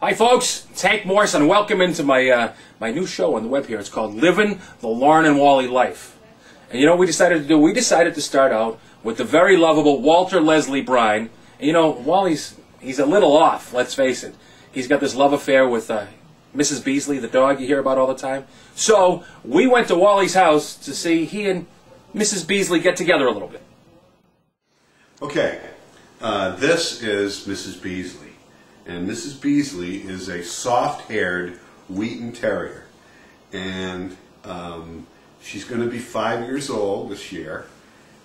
Hi, folks. It's Hank Morris, and welcome into my uh, my new show on the web here. It's called "Living the Loren and Wally Life." And you know what we decided to do? We decided to start out with the very lovable Walter Leslie Brine. And you know, Wally's he's a little off. Let's face it. He's got this love affair with uh, Mrs. Beasley, the dog you hear about all the time. So we went to Wally's house to see he and Mrs. Beasley get together a little bit. Okay, uh, this is Mrs. Beasley. And Mrs. Beasley is a soft-haired Wheaten Terrier. And um, she's going to be five years old this year.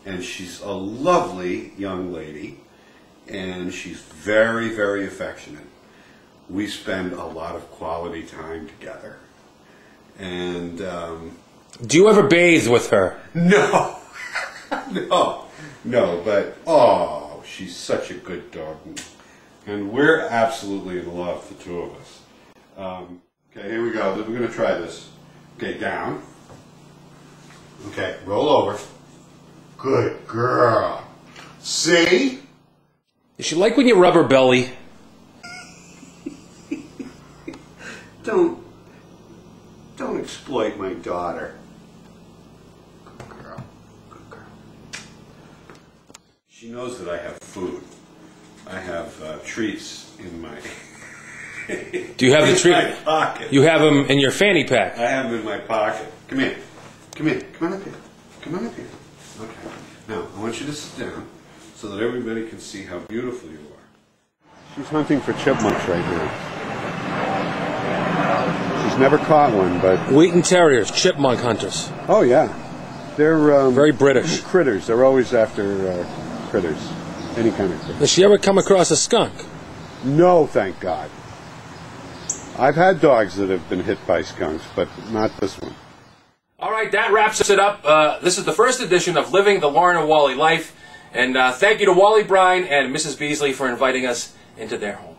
And she's a lovely young lady. And she's very, very affectionate. We spend a lot of quality time together. And um, Do you ever bathe with her? no, no, no, but oh, she's such a good dog. And we're absolutely in love, the two of us. Um, okay, here we go. We're going to try this. Okay, down. Okay, roll over. Good girl. See? Does she like when you rub her belly? Don't, don't exploit my daughter. Good girl. Good girl. She knows that I have food. I have uh, treats in my. Do you have the in treat? my pocket. You have them in your fanny pack. I have them in my pocket. Come here. Come here. Come on up here. Come on up here. Okay. Now, I want you to sit down so that everybody can see how beautiful you are. She's hunting for chipmunks right now. She's never caught one, but Wheaten Terriers, chipmunk hunters. oh yeah, they're um, Very British. critters. They're always after uh, critters, any kind of critter. Does she ever come across a skunk? No, thank God. I've had dogs that have been hit by skunks, but not this one. All right, that wraps it up. Uh, this is the first edition of Living the Loren and Wally Life. And uh, thank you to Wally Brine and Mrs. Beasley for inviting us into their home.